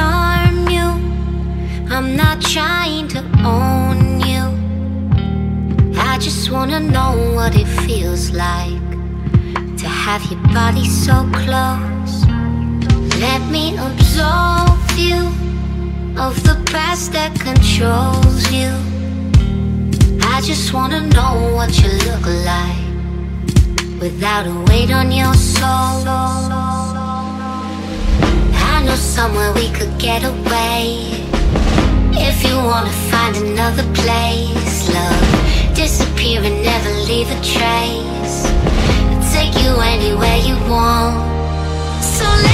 disarm you. I'm not trying to own you. I just wanna know what it feels like to have your body so close. Let me absolve you of the past that controls you. I just wanna know what you look like without a weight on your soul. Somewhere we could get away. If you wanna find another place, love, disappear and never leave a trace. I'll take you anywhere you want. So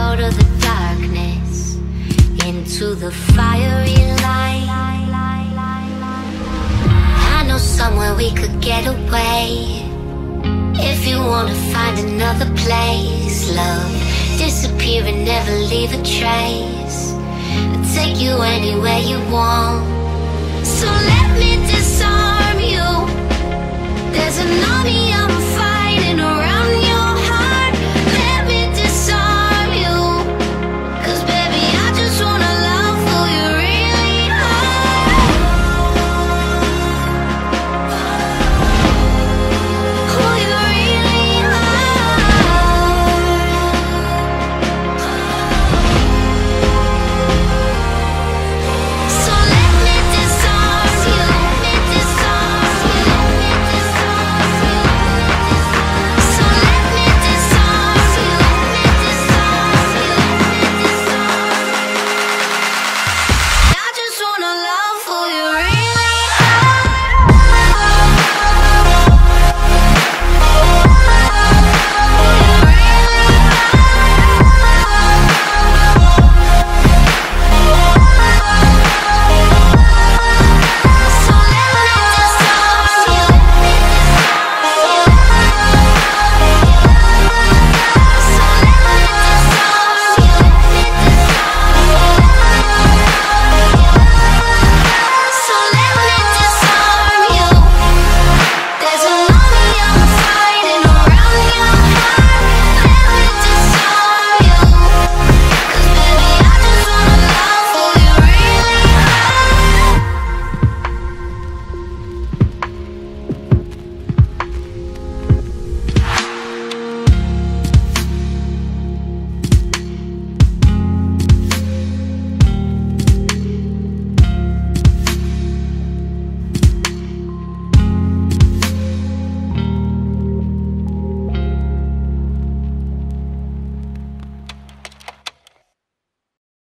out of the darkness into the fiery light. I know somewhere we could get away. If you wanna find another place, love, disappear and never leave a trace. I'll take you anywhere you want. So let me disarm